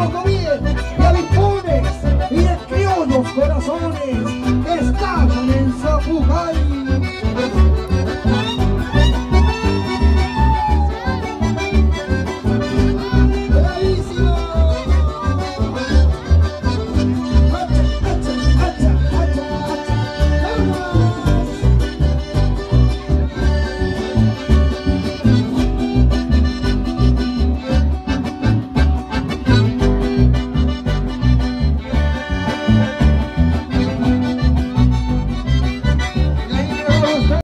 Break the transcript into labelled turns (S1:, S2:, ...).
S1: cuerpo comida y avispones y de criollos corazones.